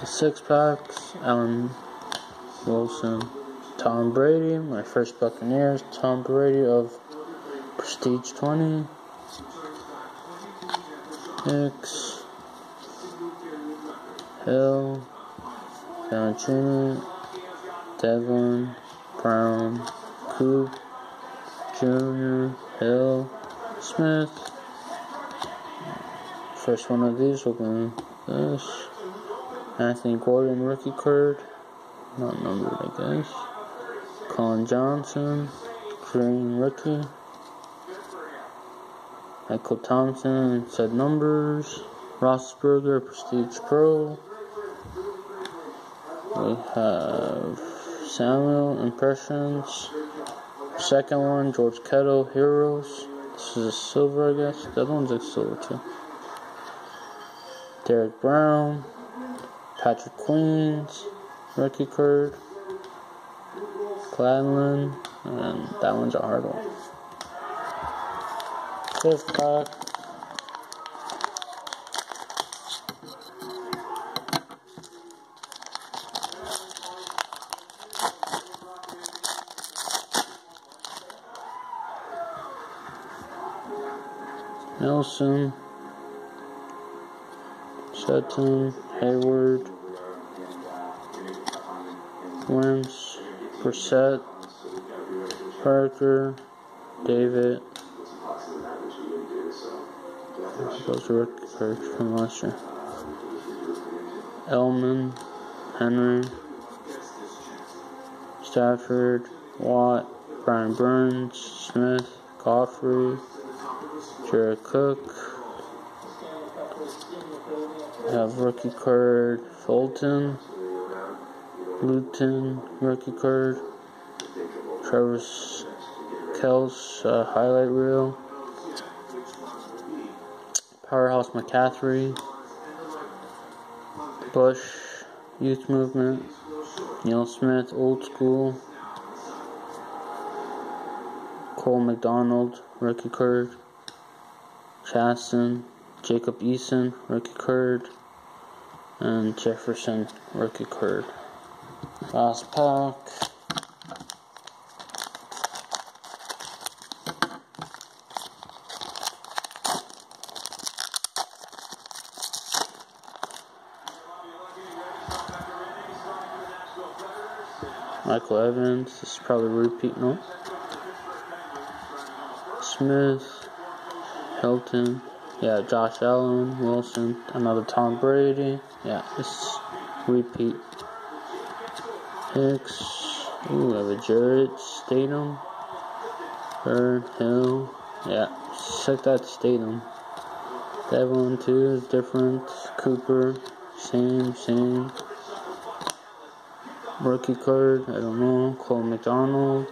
The six packs, Allen Wilson, Tom Brady, my first Buccaneers, Tom Brady of Prestige 20, Hicks, Hill, Valanciunas, Devlin, Brown, Coop, Jr., Hill, Smith. First one of these will be this. Anthony Gordon rookie card. Not numbered, I guess. Collin Johnson, green rookie. Michael Thompson, said numbers. Rossberger, Prestige Pro. We have Samuel, Impressions. Second one, George Kittle, Heroes. This is a silver, I guess. That one's a silver, too. Derek Brown. Patrick Queens, rookie card. Gladlin, and that one's a hard one. Fifth pack. Nelson, Sutton, Hayward, Wentz, Brissett, Parker, David. Those are rookie from last year. Elman, Henry, Stafford, Watt, Brian Burns, Smith, Godfrey, Jared Cook. Have rookie card Fulton. Luton rookie card. Travis Kelce uh, highlight reel. Powerhouse McCaffrey. Bush Youth Movement. Neil Smith Old School. Cole McDonald rookie card. Chaston. Jacob Eason rookie card. And Jefferson rookie card. Last pack. Michael Evans, this is probably repeat no. Smith, Hilton, yeah, Josh Allen, Wilson, another Tom Brady, yeah, is repeat. Hicks. Ooh, have a Jarrett Stidham. Bird Hill. Yeah, check that Stidham. That one too is different. Cooper. Same, same. Rookie card, I don't know. Cole McDonald.